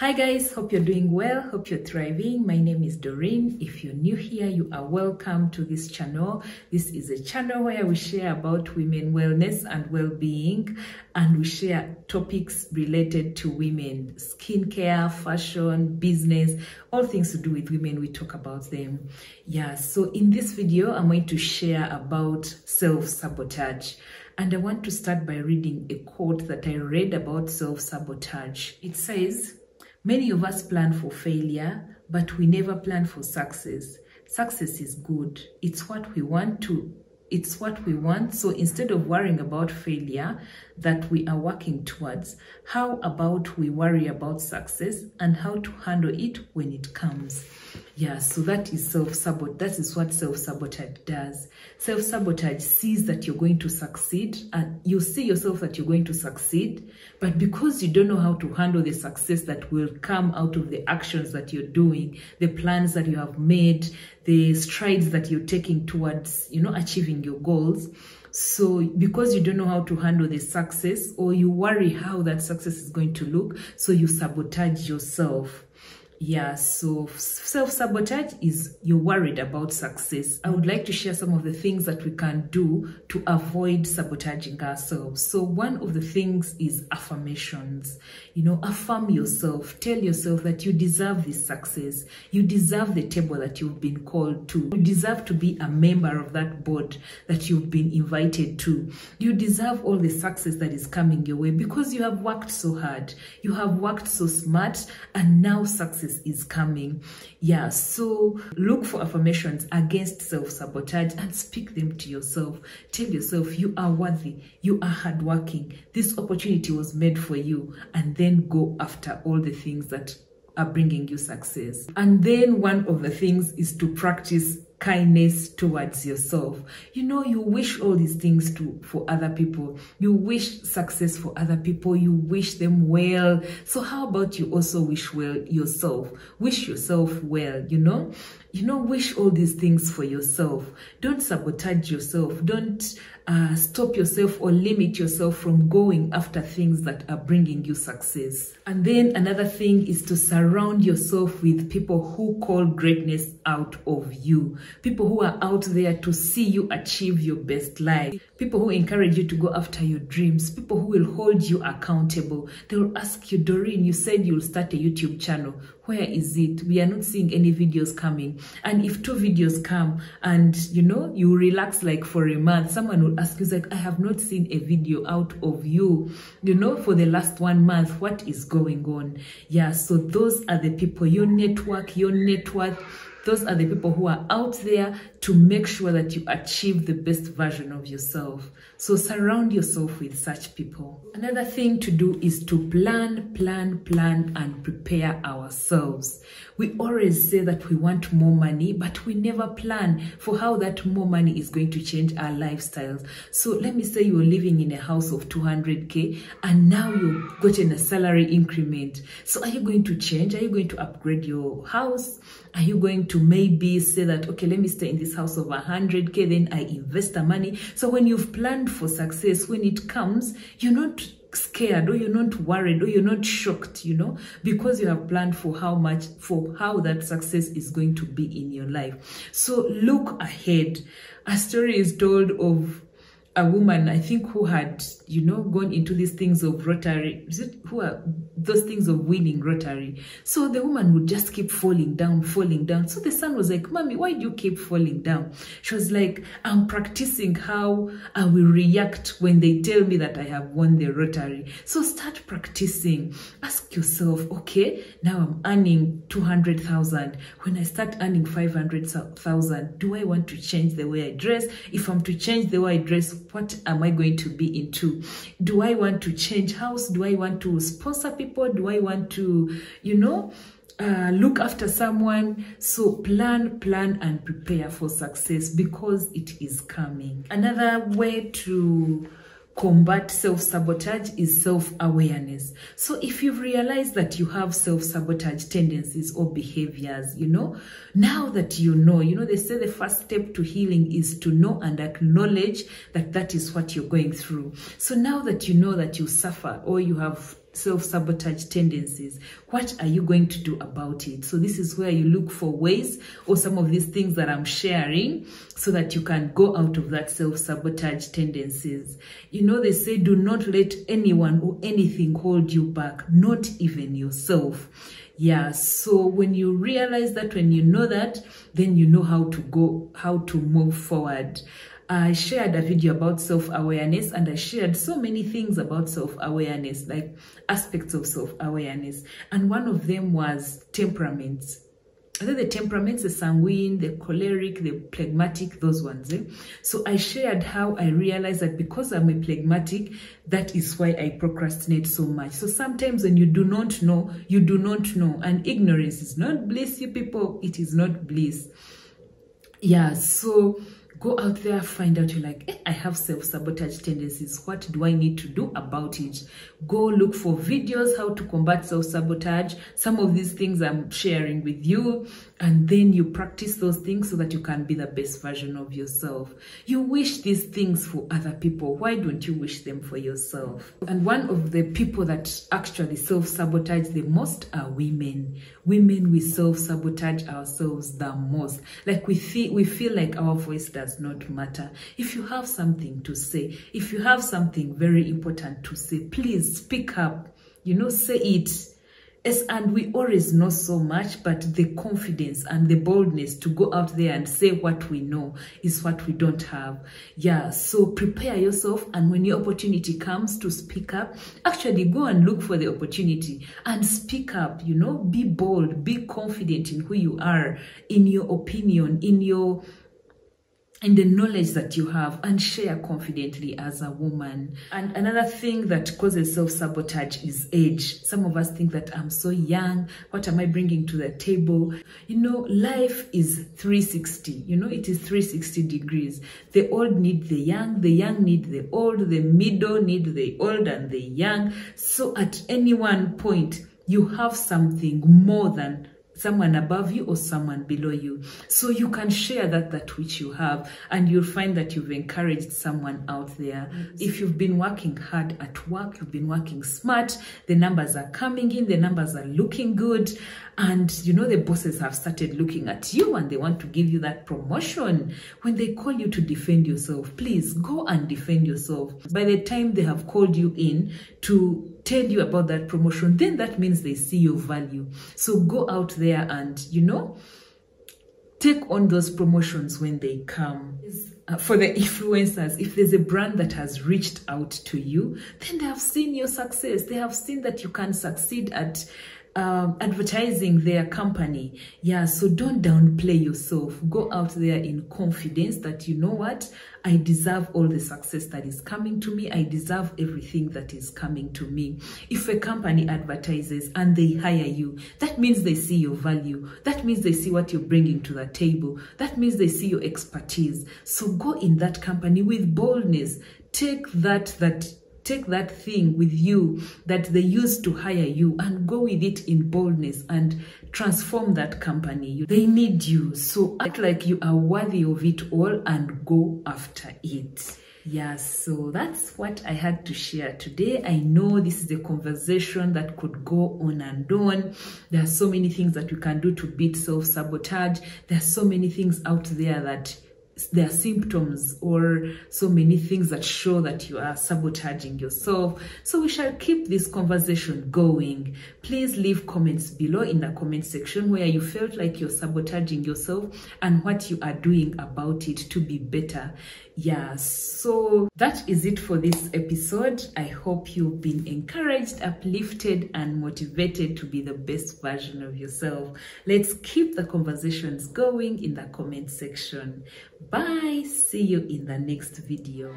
Hi guys, hope you're doing well, hope you're thriving. My name is Doreen. If you're new here, you are welcome to this channel. This is a channel where we share about women wellness and well-being and we share topics related to women, skincare, fashion, business, all things to do with women, we talk about them. Yeah, so in this video, I'm going to share about self-sabotage. And I want to start by reading a quote that I read about self-sabotage. It says, Many of us plan for failure, but we never plan for success. Success is good. It's what we want to it's what we want. So instead of worrying about failure that we are working towards, how about we worry about success and how to handle it when it comes? Yeah, so that is self-sabotage. That is what self-sabotage does. Self-sabotage sees that you're going to succeed and you see yourself that you're going to succeed, but because you don't know how to handle the success that will come out of the actions that you're doing, the plans that you have made, the strides that you're taking towards, you know, achieving your goals, so because you don't know how to handle the success or you worry how that success is going to look, so you sabotage yourself yeah so self-sabotage is you're worried about success. I would like to share some of the things that we can do to avoid sabotaging ourselves. So one of the things is affirmations. You know affirm yourself. Tell yourself that you deserve this success. You deserve the table that you've been called to. You deserve to be a member of that board that you've been invited to. You deserve all the success that is coming your way because you have worked so hard. You have worked so smart and now success is coming. Yeah, so look for affirmations against self sabotage and speak them to yourself. Tell yourself you are worthy, you are hardworking, this opportunity was made for you, and then go after all the things that are bringing you success. And then one of the things is to practice kindness towards yourself. You know you wish all these things to for other people. You wish success for other people. You wish them well. So how about you also wish well yourself? Wish yourself well you know? You know wish all these things for yourself. Don't sabotage yourself. Don't uh, stop yourself or limit yourself from going after things that are bringing you success and then another thing is to surround yourself with people who call greatness out of you people who are out there to see you achieve your best life, people who encourage you to go after your dreams, people who will hold you accountable. They will ask you, Doreen, you said you'll start a YouTube channel. Where is it? We are not seeing any videos coming. And if two videos come and, you know, you relax like for a month, someone will ask you, like, I have not seen a video out of you, you know, for the last one month. What is going on? Yeah, so those are the people, your network, your network. those are the people who are out there to make sure that you achieve the best version of yourself. So surround yourself with such people. Another thing to do is to plan, plan, plan, and prepare ourselves. We always say that we want more money, but we never plan for how that more money is going to change our lifestyles. So let me say you're living in a house of 200K and now you've gotten a salary increment. So are you going to change? Are you going to upgrade your house? Are you going to maybe say that, okay, let me stay in this house of 100K, then I invest the money. So when you've planned for success, when it comes, you're not scared or you're not worried or you're not shocked you know because you have planned for how much for how that success is going to be in your life so look ahead a story is told of a woman, I think, who had, you know, gone into these things of Rotary, is it, who are those things of winning Rotary. So the woman would just keep falling down, falling down. So the son was like, Mommy, why do you keep falling down? She was like, I'm practicing how I will react when they tell me that I have won the Rotary. So start practicing. Ask yourself, okay, now I'm earning 200,000. When I start earning 500,000, do I want to change the way I dress? If I'm to change the way I dress, what am I going to be into? Do I want to change house? Do I want to sponsor people? Do I want to, you know, uh, look after someone. So plan, plan, and prepare for success because it is coming. Another way to combat self-sabotage is self-awareness. So if you've realized that you have self-sabotage tendencies or behaviors you know now that you know you know they say the first step to healing is to know and acknowledge that that is what you're going through. So now that you know that you suffer or you have self-sabotage tendencies. What are you going to do about it? So this is where you look for ways or some of these things that i'm sharing so that you can go out of that self-sabotage tendencies. You know they say do not let anyone or anything hold you back not even yourself. Yeah so when you realize that when you know that then you know how to go how to move forward I shared a video about self-awareness and I shared so many things about self-awareness, like aspects of self-awareness. And one of them was temperaments. Either the temperaments, the sanguine, the choleric, the phlegmatic, those ones. Eh? So I shared how I realized that because I'm a phlegmatic, that is why I procrastinate so much. So sometimes when you do not know, you do not know. And ignorance is not bliss, you people. It is not bliss. Yeah, so go out there find out you're like eh, i have self-sabotage tendencies. What do i need to do about it? Go look for videos how to combat self-sabotage. Some of these things i'm sharing with you. And then you practice those things so that you can be the best version of yourself. You wish these things for other people. Why don't you wish them for yourself? And one of the people that actually self-sabotage the most are women. Women we self-sabotage ourselves the most. Like we feel we feel like our voice does not matter. If you have something to say, if you have something very important to say, please speak up. You know, say it. Yes, and we always know so much, but the confidence and the boldness to go out there and say what we know is what we don't have. Yeah, so prepare yourself, and when your opportunity comes to speak up, actually go and look for the opportunity and speak up. You know, be bold, be confident in who you are, in your opinion, in your in the knowledge that you have and share confidently as a woman. And another thing that causes self-sabotage is age. Some of us think that I'm so young. What am I bringing to the table? You know, life is 360. You know, it is 360 degrees. The old need the young, the young need the old, the middle need the old and the young. So at any one point, you have something more than someone above you or someone below you. So you can share that that which you have and you'll find that you've encouraged someone out there. Yes. if you've been working hard at work you've been working smart the numbers are coming in the numbers are looking good and you know the bosses have started looking at you and they want to give you that promotion. When they call you to defend yourself please go and defend yourself. By the time they have called you in to tell you about that promotion, then that means they see your value. So go out there and, you know, take on those promotions when they come. Uh, for the influencers, if there's a brand that has reached out to you, then they have seen your success. They have seen that you can succeed at um, advertising their company. Yeah, so don't downplay yourself. Go out there in confidence that you know what? I deserve all the success that is coming to me. I deserve everything that is coming to me. If a company advertises and they hire you, that means they see your value. That means they see what you're bringing to the table. That means they see your expertise. So go in that company with boldness. Take that, that take that thing with you that they used to hire you and go with it in boldness and transform that company. They need you. So act like you are worthy of it all and go after it. Yeah, so that's what I had to share today. I know this is a conversation that could go on and on. There are so many things that you can do to beat self-sabotage. There are so many things out there that there are symptoms or so many things that show that you are sabotaging yourself. So we shall keep this conversation going. Please leave comments below in the comment section where you felt like you're sabotaging yourself and what you are doing about it to be better yeah so that is it for this episode. I hope you've been encouraged uplifted and motivated to be the best version of yourself. Let's keep the conversations going in the comment section. Bye. See you in the next video